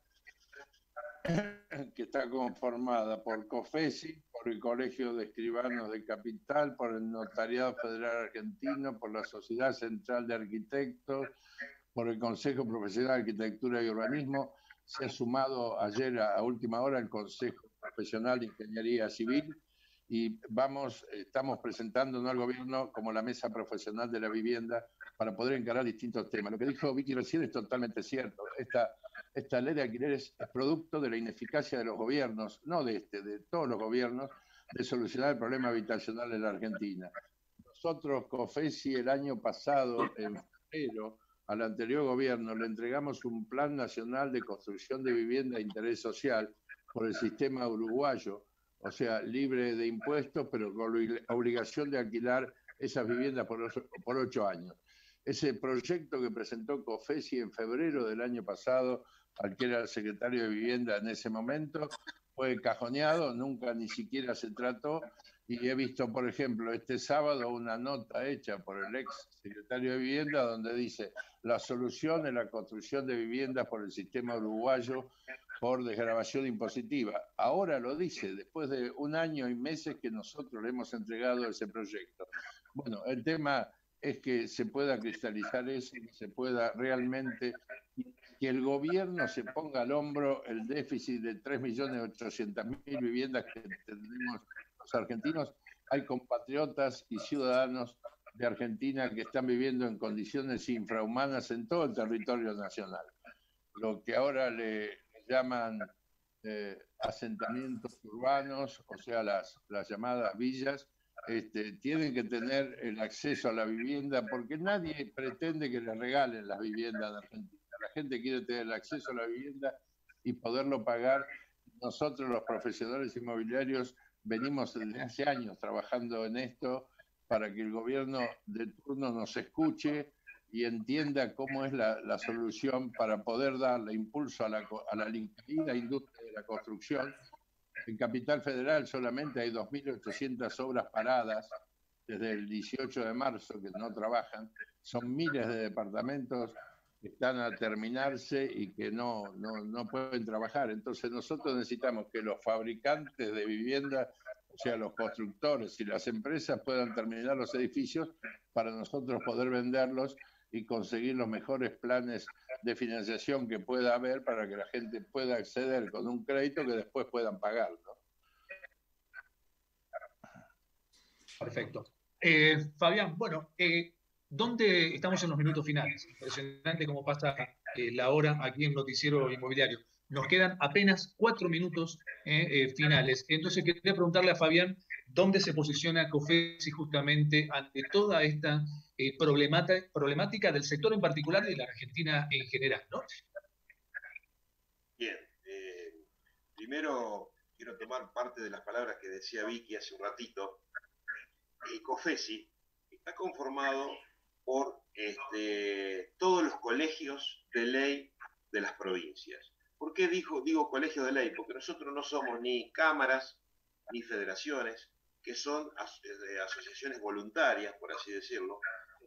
S6: que está conformada por COFESI, por el Colegio de Escribanos de Capital, por el Notariado Federal Argentino, por la Sociedad Central de Arquitectos, por el Consejo Profesional de Arquitectura y Urbanismo. Se ha sumado ayer a, última hora el Consejo Profesional de Ingeniería Civil y vamos, estamos presentándonos al gobierno como la mesa profesional de la vivienda para poder encarar distintos temas. Lo que dijo Vicky recién es totalmente cierto. Esta esta ley de alquileres es producto de la ineficacia de los gobiernos, no de este, de todos los gobiernos, de solucionar el problema habitacional en la Argentina. Nosotros, COFESI, el año pasado, en febrero, al anterior gobierno, le entregamos un plan nacional de construcción de vivienda de interés social por el sistema uruguayo, o sea, libre de impuestos, pero con la obligación de alquilar esas viviendas por, por ocho años. Ese proyecto que presentó COFESI en febrero del año pasado al que era el secretario de Vivienda en ese momento, fue cajoneado, nunca ni siquiera se trató. Y he visto, por ejemplo, este sábado una nota hecha por el ex secretario de Vivienda donde dice la solución es la construcción de viviendas por el sistema uruguayo por desgrabación impositiva. Ahora lo dice, después de un año y meses que nosotros le hemos entregado ese proyecto. Bueno, el tema es que se pueda cristalizar eso, que se pueda realmente que el gobierno se ponga al hombro el déficit de 3.800.000 viviendas que tenemos los argentinos. Hay compatriotas y ciudadanos de Argentina que están viviendo en condiciones infrahumanas en todo el territorio nacional. Lo que ahora le llaman eh, asentamientos urbanos, o sea, las, las llamadas villas, este, tienen que tener el acceso a la vivienda porque nadie pretende que le regalen las viviendas de Argentina la gente quiere tener el acceso a la vivienda y poderlo pagar. Nosotros los profesionales inmobiliarios venimos desde hace años trabajando en esto para que el gobierno de turno nos escuche y entienda cómo es la, solución para poder darle impulso a la, a la industria de la construcción. En Capital Federal solamente hay 2.800 obras paradas desde el 18 de marzo que no trabajan. Son miles de departamentos están a terminarse y que no, no, no, pueden trabajar. Entonces nosotros necesitamos que los fabricantes de vivienda, o sea, los constructores y las empresas puedan terminar los edificios para nosotros poder venderlos y conseguir los mejores planes de financiación que pueda haber para que la gente pueda acceder con un crédito que después puedan pagar.
S4: Perfecto. Eh, Fabián, bueno, eh, ¿Dónde estamos en los minutos finales? Impresionante cómo pasa eh, la hora aquí en Noticiero Inmobiliario. Nos quedan apenas cuatro minutos eh, eh, finales. Entonces quería preguntarle a Fabián dónde se posiciona COFESI justamente ante toda esta problemática, del sector en particular y de la Argentina en general.
S7: Bien, primero quiero tomar parte de las palabras que decía Vicky hace un ratito. COFESI está conformado por este, todos los colegios de ley de las provincias. ¿Por qué digo, digo colegios de ley? Porque nosotros no somos ni cámaras ni federaciones, que son asociaciones voluntarias, por así decirlo.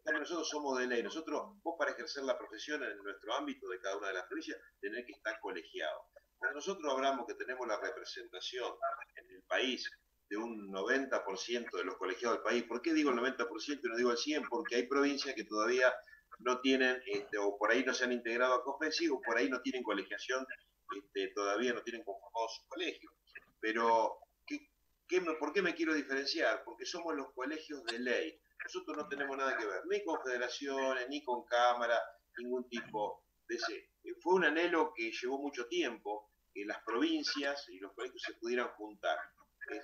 S7: nosotros somos de ley. Nosotros, vos para ejercer la profesión en nuestro ámbito de cada una de las provincias, tenés que estar colegiado. Cuando nosotros hablamos que tenemos la representación en el país de un 90% de los colegiados del país. ¿Por qué digo el 90% y no digo el 100%? Porque hay provincias que todavía no tienen, este, o por ahí no se han integrado a COFESI, o por ahí no tienen colegiación, este, todavía no tienen conformado su colegio. Pero, ¿qué, ¿por qué me quiero diferenciar? Porque somos los colegios de ley. Nosotros no tenemos nada que ver, ni con federaciones, ni con cámara, ningún tipo de ese. Fue un anhelo que llevó mucho tiempo, que las provincias y los colegios se pudieran juntar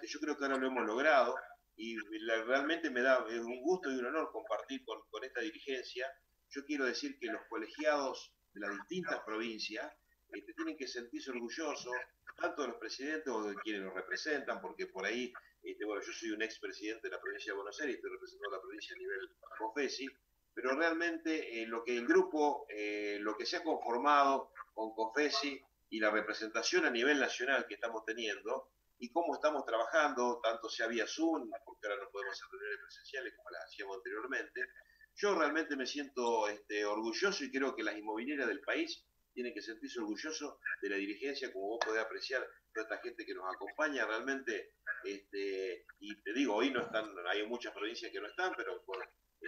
S7: Yo creo que ahora lo hemos logrado y realmente me da un gusto y un honor compartir con, esta dirigencia. Yo quiero decir que los colegiados de las distintas provincias este, tienen que sentirse orgullosos, tanto de los presidentes o de quienes los representan, porque por ahí, este, bueno, yo soy un expresidente de la provincia de Buenos Aires, estoy representando a la provincia a nivel COFESI, pero realmente eh, lo que el grupo, eh, lo que se ha conformado con COFESI y la representación a nivel nacional que estamos teniendo, y cómo estamos trabajando, tanto sea vía Zoom, porque ahora no podemos hacer reuniones presenciales como las hacíamos anteriormente, yo realmente me siento este, orgulloso y creo que las inmobiliarias del país tienen que sentirse orgullosos de la dirigencia, como vos podés apreciar, toda esta gente que nos acompaña realmente, este, y te digo, hoy no están, hay muchas provincias que no están, pero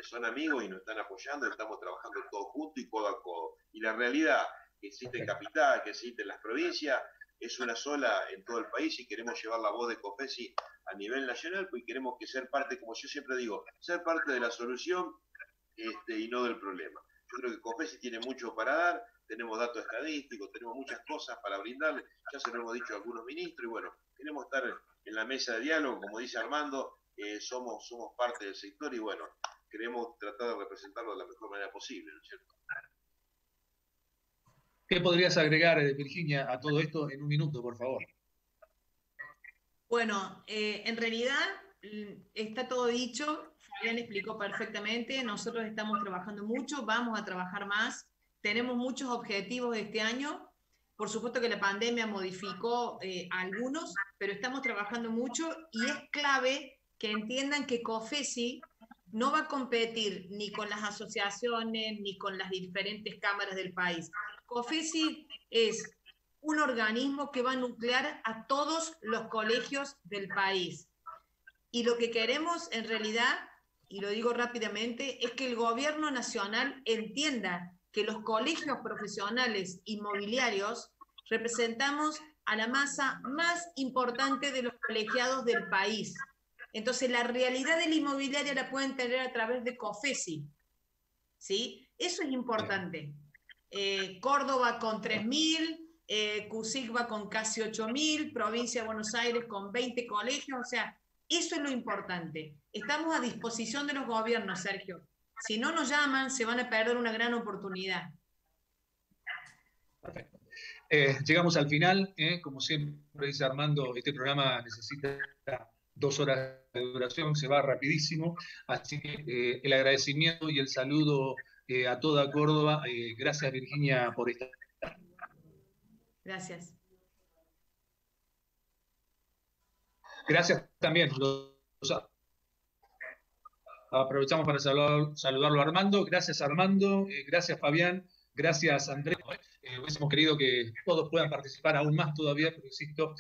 S7: son amigos y nos están apoyando, estamos trabajando todos juntos y codo a codo. Y la realidad que existe en capital, que existe en las provincias, es una sola en todo el país y queremos llevar la voz de COFESI a nivel nacional, pues queremos que ser parte, como yo siempre digo, ser parte de la solución este, y no del problema. Yo creo que COFESI tiene mucho para dar, tenemos datos estadísticos, tenemos muchas cosas para brindarle, ya se lo hemos dicho a algunos ministros, y bueno, queremos estar en la mesa de diálogo, como dice Armando, eh, somos, somos parte del sector y bueno, queremos tratar de representarlo de la mejor manera posible, ¿no es cierto?
S4: ¿Qué podrías agregar, eh, Virginia, a todo esto en un minuto, por favor?
S5: Bueno, eh, en realidad mm, está todo dicho, Fabián explicó perfectamente, nosotros estamos trabajando mucho, vamos a trabajar más, tenemos muchos objetivos este año. Por supuesto que la pandemia modificó eh, algunos, pero estamos trabajando mucho y es clave que entiendan que COFESI no va a competir ni con las asociaciones ni con las diferentes cámaras del país. COFESI es un organismo que va a nuclear a todos los colegios del país. Y lo que queremos en realidad, y lo digo rápidamente, es que el gobierno nacional entienda que los colegios profesionales inmobiliarios representamos a la masa más importante de los colegiados del país. Entonces, la realidad de la inmobiliaria la pueden tener a través de COFESI. ¿Sí? Eso es importante. Eh, Córdoba con 3.000, eh, CUSIC va con casi 8.000, provincia de Buenos Aires con 20 colegios, o sea, eso es lo importante. Estamos a disposición de los gobiernos, Sergio. Si no nos llaman, se van a perder una gran oportunidad.
S4: Perfecto. Eh, llegamos al final, eh, como siempre dice Armando, este programa necesita dos horas de duración, se va rapidísimo, así que el agradecimiento y el saludo a toda Córdoba. gracias Virginia por estar.
S5: Gracias.
S4: Gracias también. Aprovechamos para saludarlo a Armando. Gracias Armando, eh, gracias Fabián, gracias Andrés. Eh, hubiésemos querido que todos puedan participar aún más todavía, pero insisto,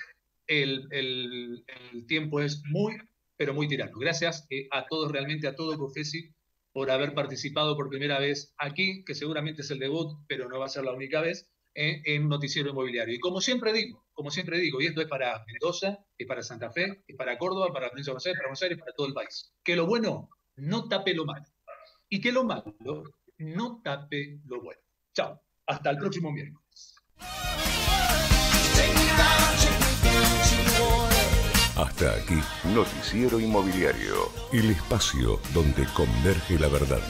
S4: el, tiempo es muy, pero muy tirano. Gracias eh, a todos, realmente a todo Cofesi, por haber participado por primera vez aquí, que seguramente es el debut, pero no va a ser la única vez, en Noticiero Inmobiliario. Y como siempre digo, como siempre digo, y esto es para Mendoza, es para Santa Fe, es para Córdoba, para Provincia de Buenos Aires, para Buenos Aires, para todo el país. Que lo bueno no tape lo malo. Y que lo malo no tape lo bueno. Chao. Hasta el próximo miércoles.
S1: Hasta aquí, Noticiero Inmobiliario, el espacio donde converge la verdad.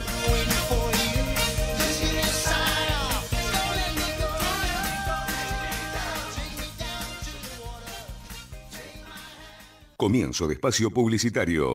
S1: Comienzo de espacio publicitario.